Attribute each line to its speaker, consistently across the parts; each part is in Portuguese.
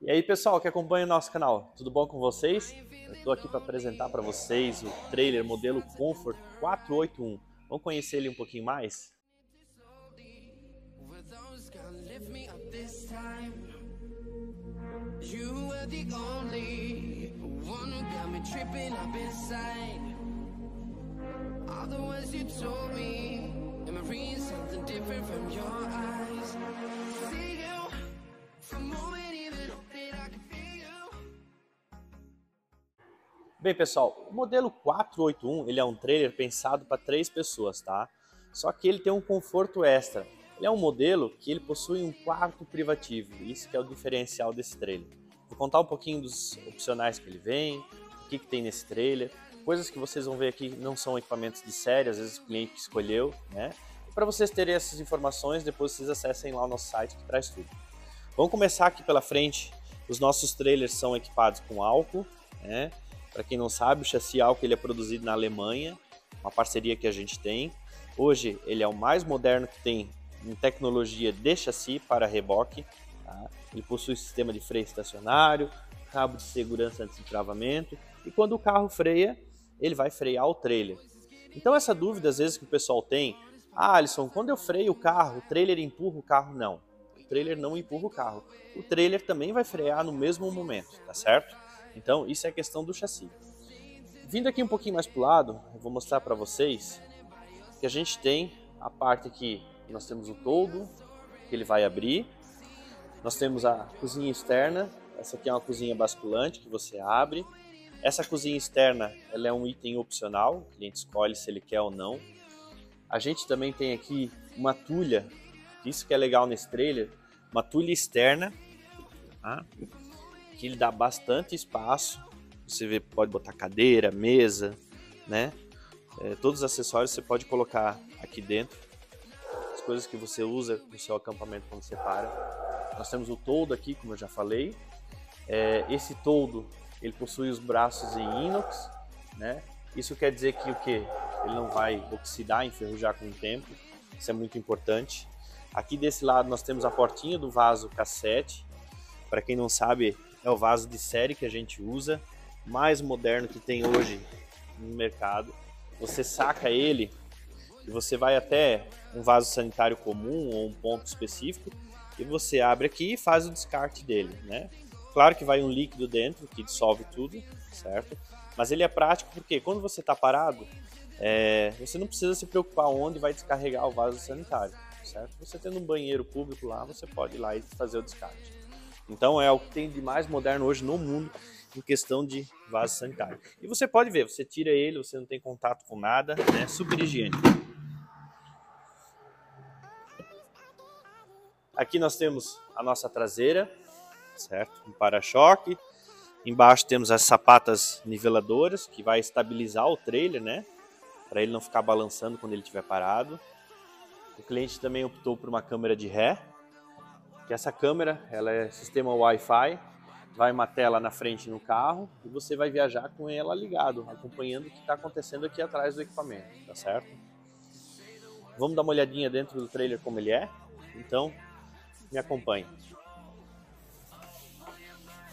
Speaker 1: E aí, pessoal que acompanha o nosso canal, tudo bom com vocês? Eu estou aqui para apresentar para vocês o trailer modelo Comfort 481. Vamos conhecer ele um pouquinho mais? All Bem, pessoal, o modelo 481 ele é um trailer pensado para três pessoas, tá? Só que ele tem um conforto extra. Ele é um modelo que ele possui um quarto privativo, isso que é o diferencial desse trailer. Vou contar um pouquinho dos opcionais que ele vem, o que, que tem nesse trailer, coisas que vocês vão ver aqui não são equipamentos de série, às vezes o cliente escolheu, né? Para vocês terem essas informações, depois vocês acessem lá o nosso site que traz tudo. Vamos começar aqui pela frente. Os nossos trailers são equipados com álcool, né? Para quem não sabe, o chassi álcool ele é produzido na Alemanha, uma parceria que a gente tem. Hoje ele é o mais moderno que tem em tecnologia de chassi para reboque. Tá? Ele possui sistema de freio estacionário, cabo de segurança anti-travamento e quando o carro freia, ele vai frear o trailer. Então essa dúvida às vezes que o pessoal tem, ah, Alisson, quando eu freio o carro, o trailer empurra o carro? Não, o trailer não empurra o carro. O trailer também vai frear no mesmo momento, tá certo? Então isso é questão do chassi. Vindo aqui um pouquinho mais para o lado, eu vou mostrar para vocês que a gente tem a parte aqui, nós temos o toldo, que ele vai abrir. Nós temos a cozinha externa, essa aqui é uma cozinha basculante que você abre. Essa cozinha externa ela é um item opcional, o cliente escolhe se ele quer ou não. A gente também tem aqui uma tulha, isso que é legal nesse trailer, uma tulha externa, tá? Que ele dá bastante espaço. Você vê, pode botar cadeira, mesa, né? É, todos os acessórios você pode colocar aqui dentro. As coisas que você usa no seu acampamento quando você para. Nós temos o toldo aqui, como eu já falei. É, esse toldo ele possui os braços em inox, né? Isso quer dizer que o que? Ele não vai oxidar, enferrujar com o tempo. Isso é muito importante. Aqui desse lado nós temos a portinha do vaso cassete. Para quem não sabe, é o vaso de série que a gente usa, mais moderno que tem hoje no mercado. Você saca ele e você vai até um vaso sanitário comum ou um ponto específico e você abre aqui e faz o descarte dele, né? Claro que vai um líquido dentro que dissolve tudo, certo? Mas ele é prático porque quando você está parado, é, você não precisa se preocupar onde vai descarregar o vaso sanitário, certo? Você tendo um banheiro público lá, você pode ir lá e fazer o descarte. Então é o que tem de mais moderno hoje no mundo em questão de vaso sanitário. E você pode ver, você tira ele, você não tem contato com nada, né? Super higiênico. Aqui nós temos a nossa traseira, certo? Um para-choque. Embaixo temos as sapatas niveladoras, que vai estabilizar o trailer, né? Para ele não ficar balançando quando ele estiver parado. O cliente também optou por uma câmera de ré, que essa câmera ela é sistema Wi-Fi, vai uma tela na frente no carro e você vai viajar com ela ligado, acompanhando o que está acontecendo aqui atrás do equipamento, tá certo? Vamos dar uma olhadinha dentro do trailer como ele é? Então, me acompanhe.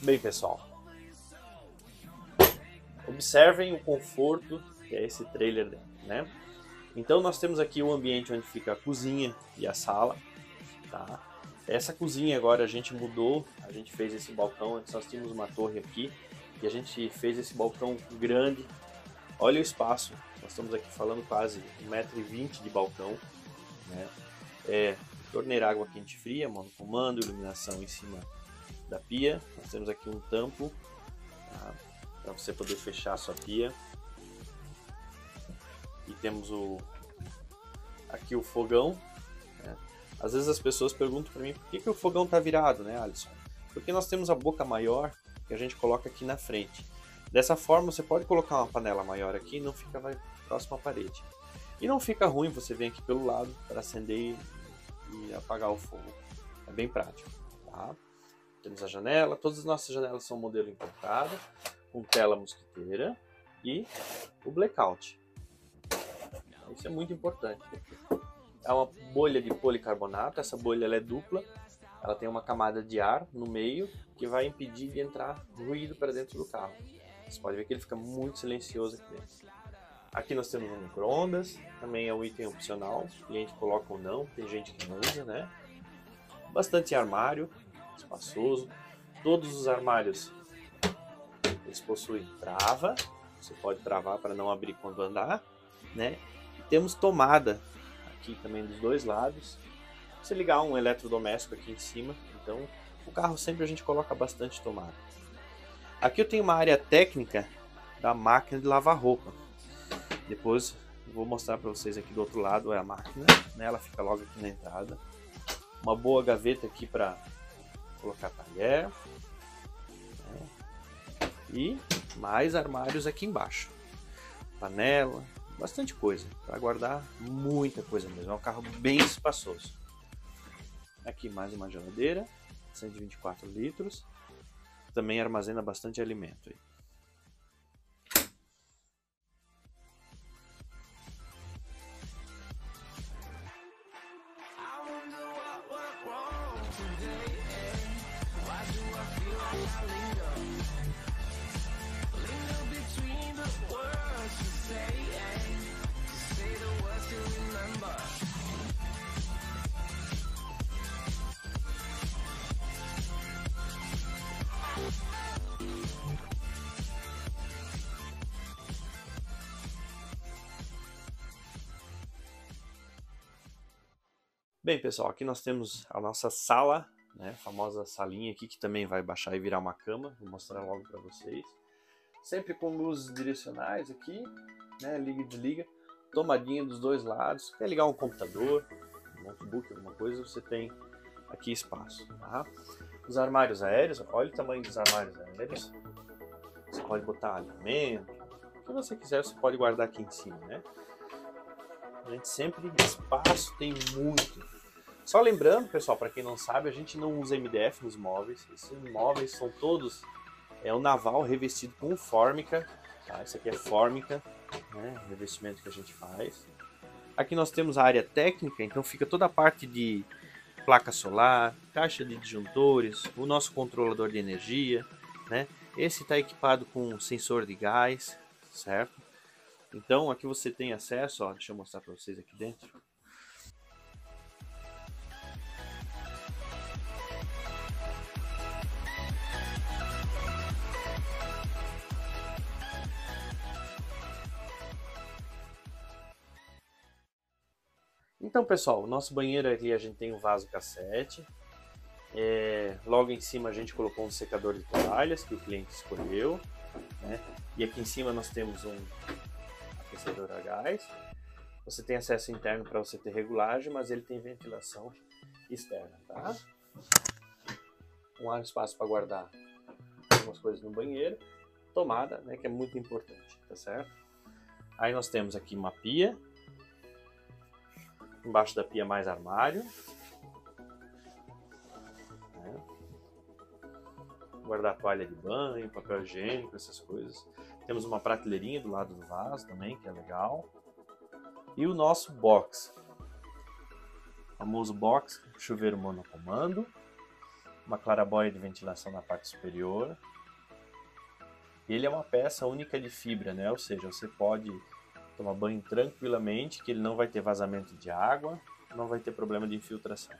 Speaker 1: Bem, pessoal, observem o conforto que é esse trailer, né? Então nós temos aqui o ambiente onde fica a cozinha e a sala, tá? Essa cozinha agora a gente mudou, a gente fez esse balcão, antes nós tínhamos uma torre aqui e a gente fez esse balcão grande. Olha o espaço, nós estamos aqui falando quase 1,20m de balcão, né? É, torneira água quente fria, comando, iluminação em cima da pia. Nós temos aqui um tampo tá? para você poder fechar a sua pia. E temos o aqui o fogão. Né? Às vezes as pessoas perguntam para mim por que, que o fogão está virado, né, Alisson? Porque nós temos a boca maior que a gente coloca aqui na frente. Dessa forma você pode colocar uma panela maior aqui e não fica vai, próximo à parede. E não fica ruim você vir aqui pelo lado para acender e apagar o fogo. É bem prático, tá? Temos a janela, todas as nossas janelas são modelo importado, com tela mosquiteira e o blackout. Isso é muito importante. É uma bolha de policarbonato, essa bolha é dupla, ela tem uma camada de ar no meio que vai impedir de entrar ruído para dentro do carro. Você pode ver que ele fica muito silencioso aqui dentro. Aqui nós temos um micro-ondas, também é um item opcional, cliente coloca ou não, tem gente que não usa, né? Bastante armário, espaçoso. Todos os armários eles possuem trava, você pode travar para não abrir quando andar, né? E temos tomada aqui também dos dois lados. Você ligar um eletrodoméstico aqui em cima, então o carro sempre a gente coloca bastante tomada. Aqui eu tenho uma área técnica da máquina de lavar roupa. Depois vou mostrar para vocês aqui do outro lado é a máquina, né? ela fica logo aqui na entrada. Uma boa gaveta aqui para colocar talher. Né? E mais armários aqui embaixo. Panela, bastante coisa para guardar muita coisa mesmo. É um carro bem espaçoso. Aqui mais uma geladeira, 124 litros. Também armazena bastante alimento. Aí. Bem, pessoal, aqui nós temos a nossa sala, né, a famosa salinha aqui, que também vai baixar e virar uma cama, vou mostrar logo para vocês. Sempre com luzes direcionais aqui, né, liga e desliga, tomadinha dos dois lados, quer ligar um computador, um notebook, alguma coisa, você tem aqui espaço. Tá? Os armários aéreos, olha o tamanho dos armários aéreos, você pode botar alimento, o que você quiser você pode guardar aqui em cima, né? A gente sempre, espaço tem muito, só lembrando, pessoal, para quem não sabe, a gente não usa MDF nos móveis. Esses móveis são todos é o naval revestido com fórmica. Tá? Isso aqui é fórmica, né? revestimento que a gente faz. Aqui nós temos a área técnica, então fica toda a parte de placa solar, caixa de disjuntores, o nosso controlador de energia, né? Esse está equipado com sensor de gás, certo? Então aqui você tem acesso, ó, deixa eu mostrar para vocês aqui dentro. Então, pessoal, o nosso banheiro aqui a gente tem um vaso cassete. É, logo em cima a gente colocou um secador de toalhas que o cliente escolheu. Né? E aqui em cima nós temos um aquecedor a gás. Você tem acesso interno para você ter regulagem, mas ele tem ventilação externa, tá? Um espaço para guardar algumas coisas no banheiro. Tomada, né, que é muito importante, tá certo? Aí nós temos aqui uma pia Embaixo da pia mais armário. Né? Guardar toalha de banho, papel higiênico, essas coisas. Temos uma prateleirinha do lado do vaso também, que é legal. E o nosso box. O famoso box, chuveiro monocomando. Uma clarabóia de ventilação na parte superior. Ele é uma peça única de fibra, né? Ou seja, você pode tomar banho tranquilamente, que ele não vai ter vazamento de água, não vai ter problema de infiltração.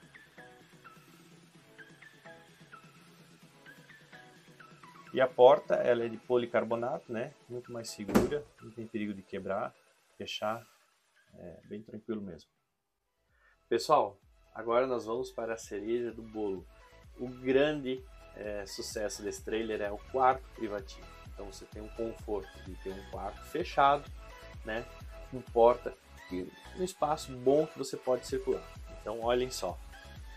Speaker 1: E a porta, ela é de policarbonato, né? Muito mais segura, não tem perigo de quebrar, fechar, é bem tranquilo mesmo. Pessoal, agora nós vamos para a cereja do bolo. O grande é, sucesso desse trailer é o quarto privativo. Então você tem um conforto de ter um quarto fechado, né? Com porta e um espaço bom que você pode circular. Então, olhem só.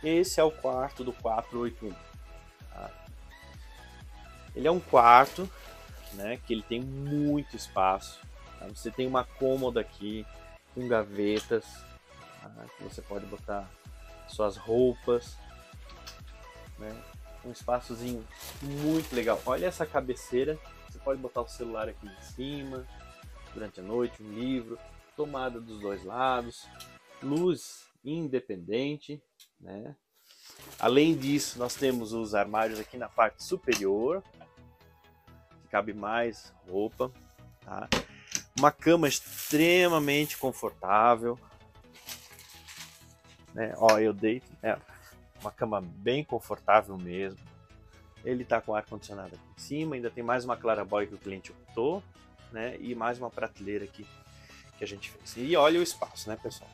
Speaker 1: Esse é o quarto do 481. Tá? Ele é um quarto, né? Que ele tem muito espaço. Tá? Você tem uma cômoda aqui com gavetas, tá? que você pode botar suas roupas, né? Um espaçozinho muito legal. Olha essa cabeceira. Você pode botar o celular aqui em cima, durante a noite, um livro, tomada dos dois lados, luz independente, né? Além disso, nós temos os armários aqui na parte superior, que cabe mais roupa, tá? Uma cama extremamente confortável, né? Ó, eu deito, é uma cama bem confortável mesmo. Ele tá com ar condicionado aqui em cima, ainda tem mais uma clarabóia que o cliente optou, né? E mais uma prateleira aqui que a gente fez. E olha o espaço, né, pessoal?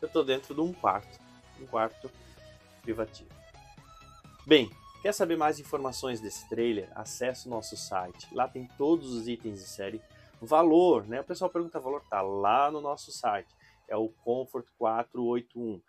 Speaker 1: Eu tô dentro de um quarto, um quarto privativo. Bem, quer saber mais informações desse trailer? Acesse o nosso site. Lá tem todos os itens de série. Valor, né? O pessoal pergunta valor, tá lá no nosso site. É o Comfort 481.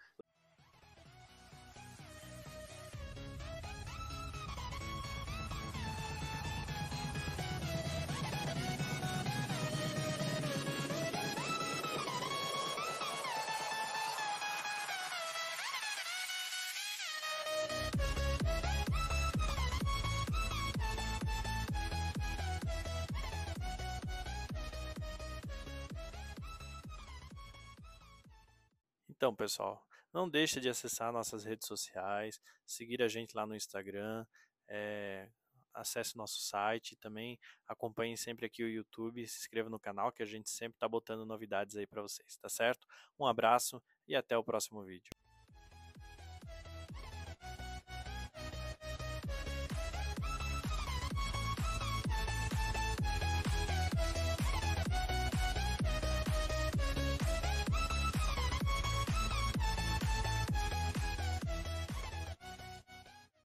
Speaker 1: Então, pessoal, não deixe de acessar nossas redes sociais, seguir a gente lá no Instagram, é, acesse nosso site, também acompanhe sempre aqui o YouTube, se inscreva no canal que a gente sempre está botando novidades aí para vocês, tá certo? Um abraço e até o próximo vídeo.